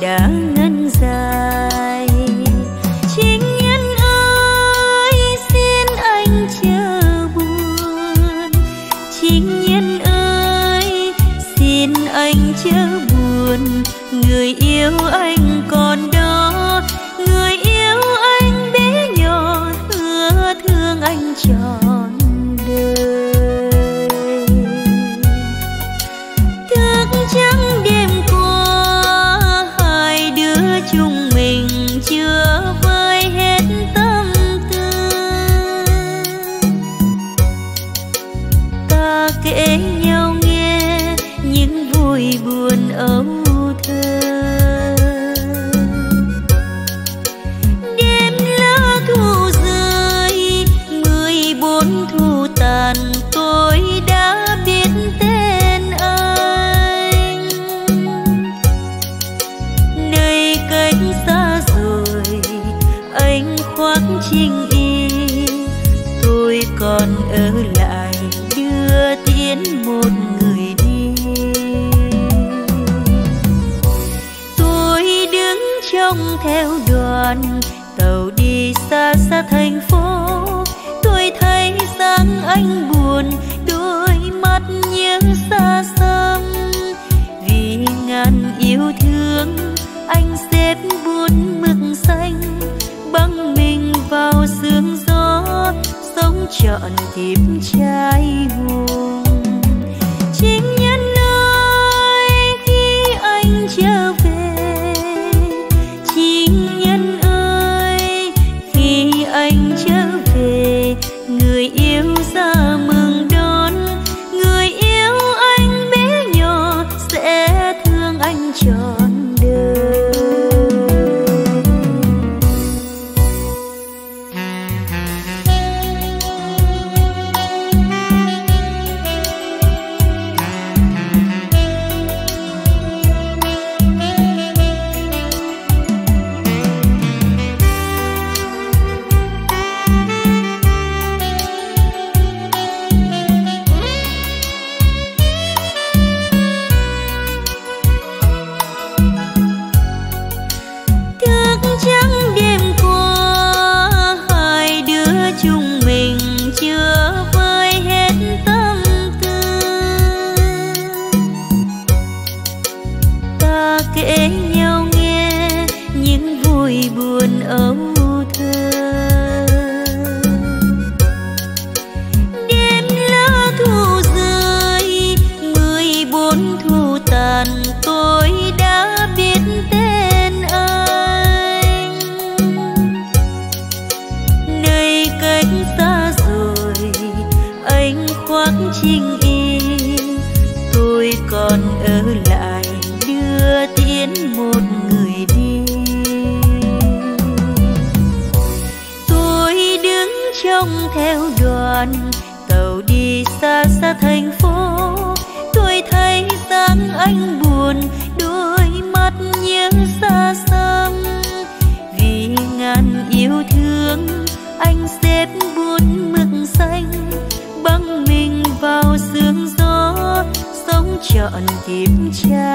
đã ngân dài. Chính nhân ơi xin anh chờ buồn. Chính nhân ơi xin anh chờ buồn. Người yêu anh 情 chọn kiếp cha kiếp cha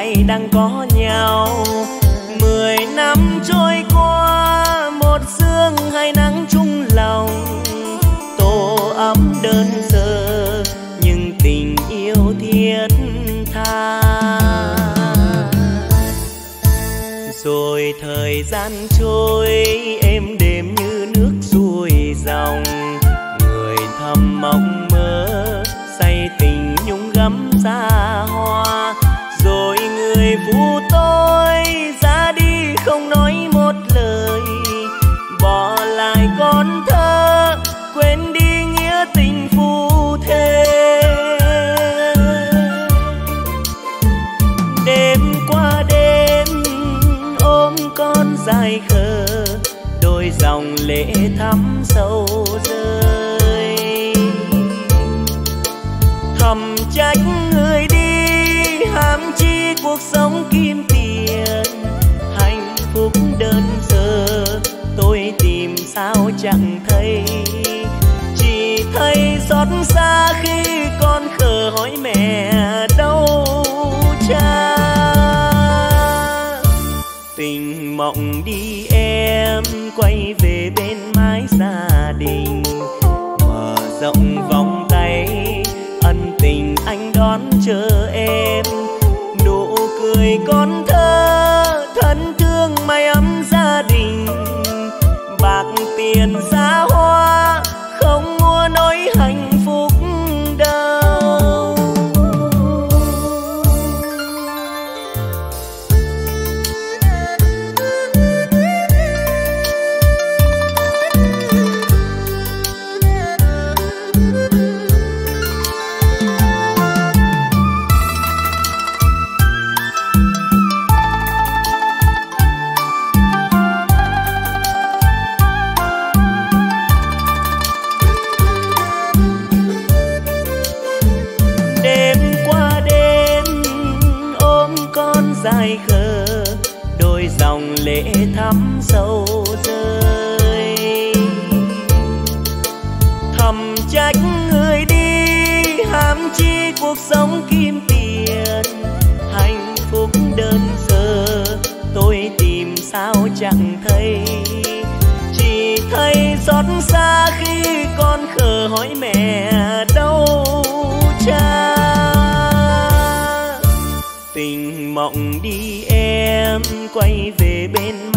lại đang có nhau. Mười năm trôi qua, một sương hai nắng chung lòng. Tổ ấm đơn sơ, nhưng tình yêu thiết tha. Rồi thời gian trôi, êm đêm như nước xuôi dòng. Người thầm mong dòng thắm sâu rơi. Thầm trách người đi ham chi cuộc sống kim tiền. Hạnh phúc đơn sơ, tôi tìm sao chẳng thấy. Chỉ thấy xót xa khi con khờ hỏi mẹ, đâu cha? Tình mộng đi em quay về gia đình. Mở rộng vòng tay, ân tình anh đón chờ em. Nụ cười con thơ, thân thương mái ấm gia đình. Bạc tiền dòng lệ thắm sâu rơi. Thầm trách người đi ham chi cuộc sống kim tiền. Hạnh phúc đơn sơ, tôi tìm sao chẳng thấy. Chỉ thấy xót xa khi con khờ hỏi mẹ, đâu cha? Tình mộng đi quay về bên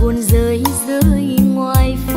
buồn rơi rơi ngoài phố.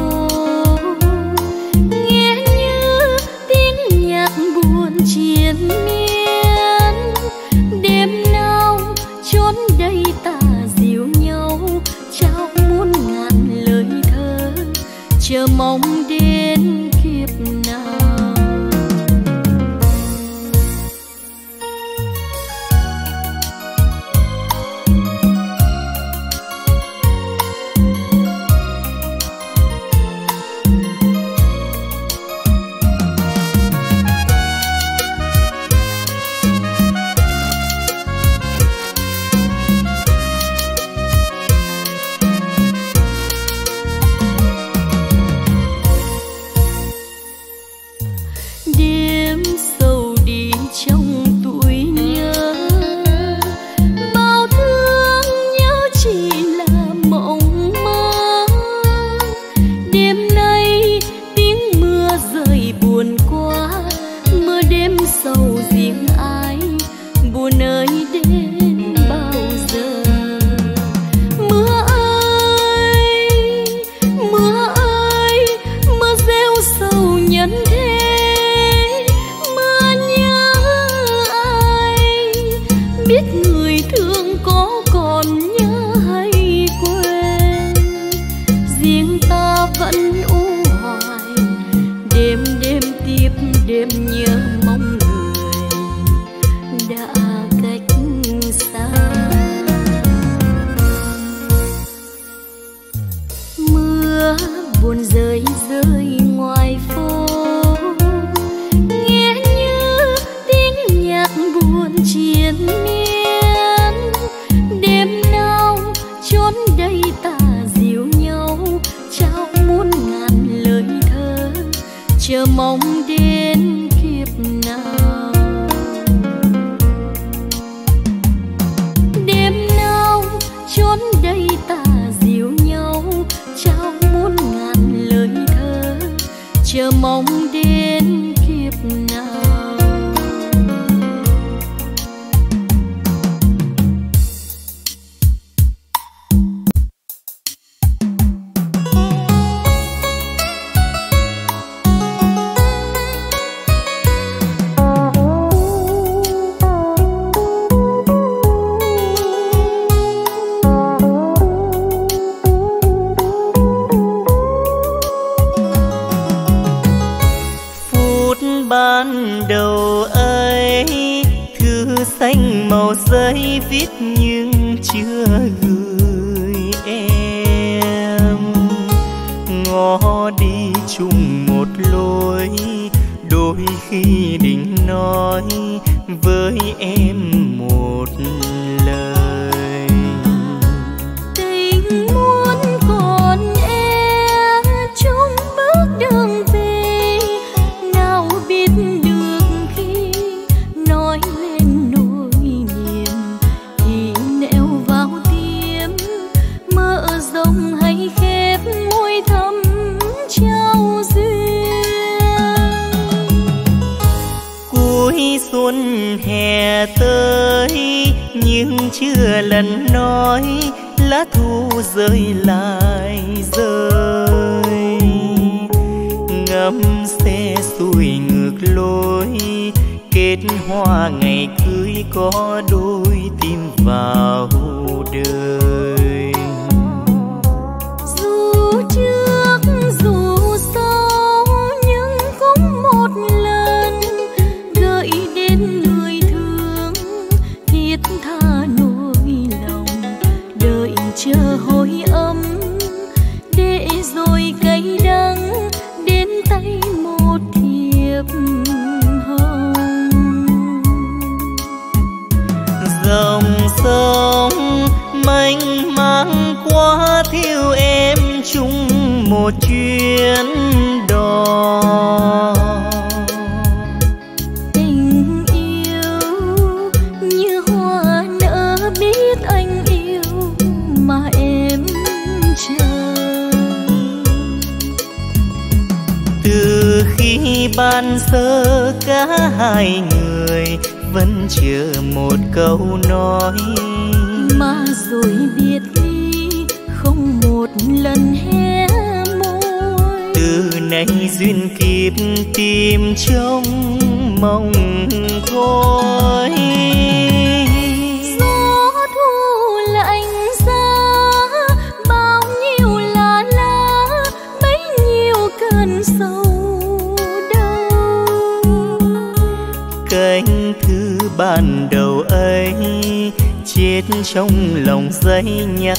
khi định nói với em một lời. thu rơi lại, rơi. Ngắm xe xuôi ngược lối, kết hoa ngày cưới có đôi tim vào đời. sông mênh mang quá thiếu em chung một chuyến đò. Tình yêu như hoa nở biết anh yêu mà em chờ. Từ khi ban sơ cả hai người vẫn chưa một câu nói rồi biệt ly, không một lần hé môi. Từ nay duyên kiếp tìm trong mong thôi. Chết trong lòng dây nhặt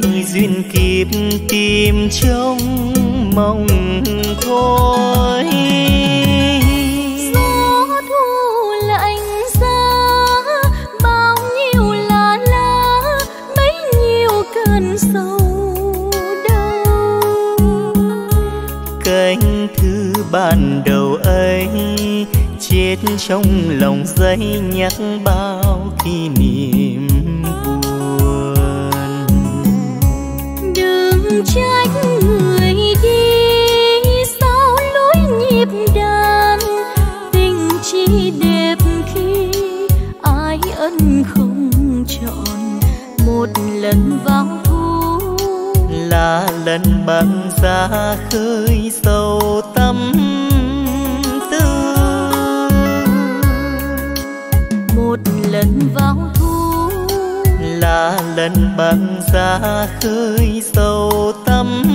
nay duyên kiếp tìm trong mong thôi. Ban đầu ấy chết trong lòng giấy nhắc bao kỷ niệm chỉ đẹp khi ai ân không chọn. Một lần vào thu xa lần bằng xa khơi sâu tâm